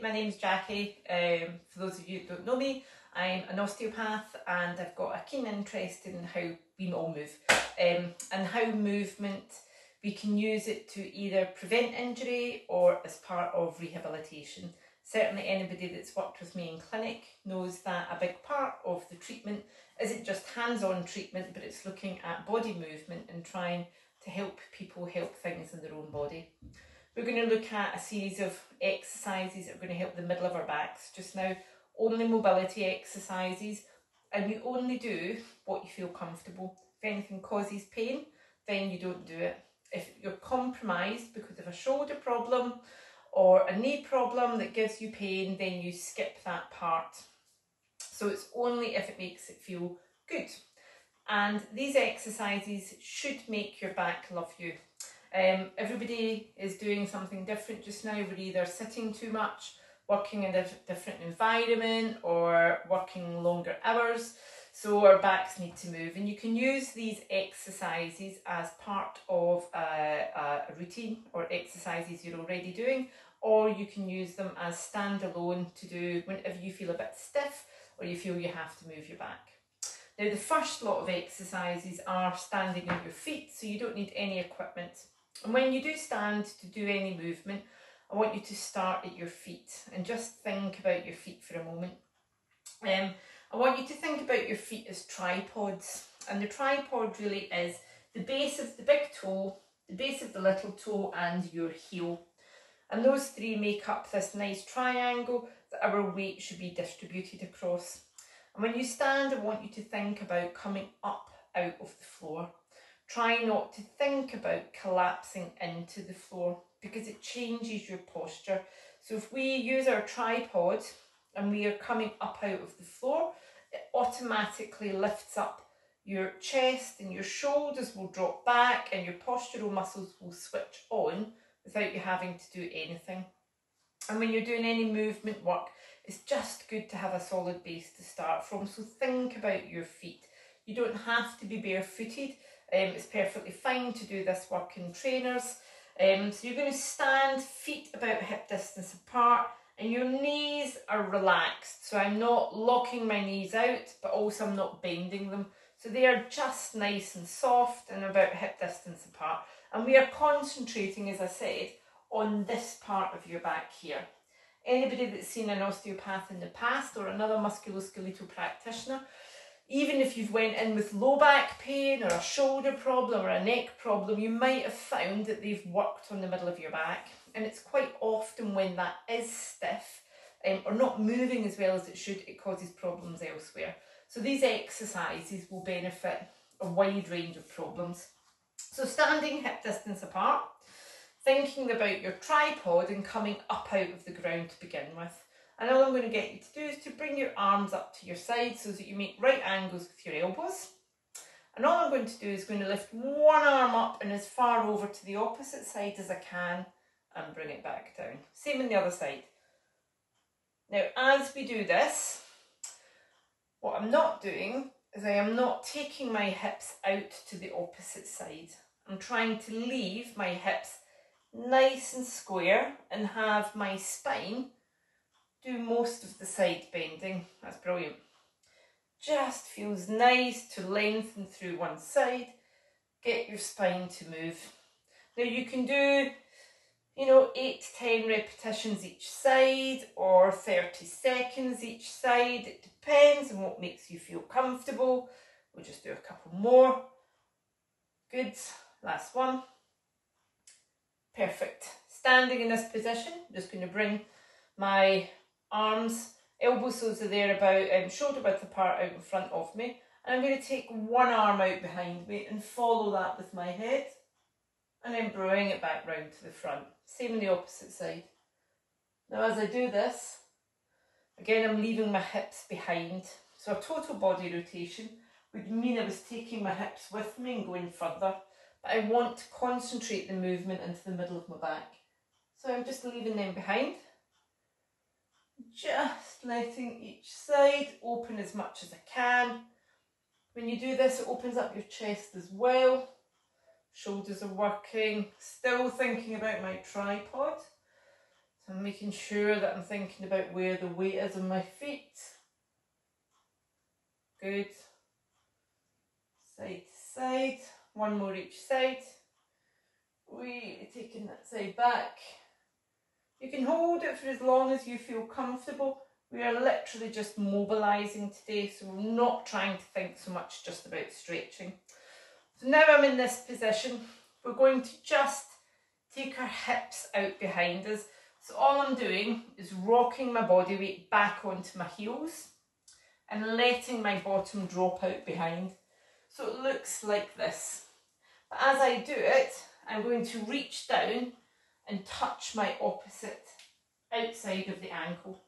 My name's Jacqui. Um, for those of you who don't know me, I'm an osteopath and I've got a keen interest in how we all move um, and how movement we can use it to either prevent injury or as part of rehabilitation. Certainly anybody that's worked with me in clinic knows that a big part of the treatment isn't just hands-on treatment but it's looking at body movement and trying to help people help things in their own body. We're going to look at a series of exercises that are going to help the middle of our backs. Just now, only mobility exercises, and you only do what you feel comfortable. If anything causes pain, then you don't do it. If you're compromised because of a shoulder problem or a knee problem that gives you pain, then you skip that part. So it's only if it makes it feel good. And these exercises should make your back love you. Um, everybody is doing something different just now. We're either sitting too much, working in a different environment, or working longer hours. So our backs need to move. And you can use these exercises as part of a, a routine or exercises you're already doing, or you can use them as standalone to do whenever you feel a bit stiff or you feel you have to move your back. Now the first lot of exercises are standing on your feet, so you don't need any equipment. And when you do stand to do any movement, I want you to start at your feet and just think about your feet for a moment. Um, I want you to think about your feet as tripods and the tripod really is the base of the big toe, the base of the little toe and your heel. And those three make up this nice triangle that our weight should be distributed across. And when you stand, I want you to think about coming up out of the floor. Try not to think about collapsing into the floor because it changes your posture. So if we use our tripod and we are coming up out of the floor, it automatically lifts up your chest and your shoulders will drop back and your postural muscles will switch on without you having to do anything. And when you're doing any movement work, it's just good to have a solid base to start from. So think about your feet. You don't have to be barefooted. Um, it's perfectly fine to do this work in trainers. Um, so you're going to stand feet about hip distance apart and your knees are relaxed. So I'm not locking my knees out, but also I'm not bending them. So they are just nice and soft and about hip distance apart. And we are concentrating, as I said, on this part of your back here. Anybody that's seen an osteopath in the past or another musculoskeletal practitioner even if you've went in with low back pain or a shoulder problem or a neck problem, you might have found that they've worked on the middle of your back. And it's quite often when that is stiff um, or not moving as well as it should, it causes problems elsewhere. So these exercises will benefit a wide range of problems. So standing hip distance apart, thinking about your tripod and coming up out of the ground to begin with. And all I'm going to get you to do is to bring your arms up to your side so that you make right angles with your elbows. And all I'm going to do is going to lift one arm up and as far over to the opposite side as I can and bring it back down. Same on the other side. Now, as we do this, what I'm not doing is I am not taking my hips out to the opposite side. I'm trying to leave my hips nice and square and have my spine do most of the side bending. That's brilliant. Just feels nice to lengthen through one side. Get your spine to move. Now you can do, you know, 8 to 10 repetitions each side or 30 seconds each side. It depends on what makes you feel comfortable. We'll just do a couple more. Good. Last one. Perfect. Standing in this position, just going to bring my arms, elbow soles are there about um, shoulder width apart out in front of me. And I'm going to take one arm out behind me and follow that with my head. And then bring it back round to the front. Same on the opposite side. Now as I do this, again I'm leaving my hips behind. So a total body rotation would mean I was taking my hips with me and going further. But I want to concentrate the movement into the middle of my back. So I'm just leaving them behind just letting each side open as much as I can. When you do this, it opens up your chest as well. Shoulders are working, still thinking about my tripod. So I'm making sure that I'm thinking about where the weight is on my feet. Good. Side to side. One more each side. Really taking that side back. You can hold it for as long as you feel comfortable. We are literally just mobilising today, so we're not trying to think so much just about stretching. So now I'm in this position, we're going to just take our hips out behind us. So all I'm doing is rocking my body weight back onto my heels and letting my bottom drop out behind. So it looks like this. But as I do it, I'm going to reach down and touch my opposite outside of the ankle.